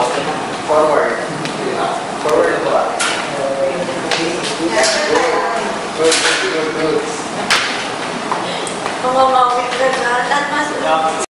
Forward. Forward and back. Good, good, good, good. Kung mamawit ka na, that must be...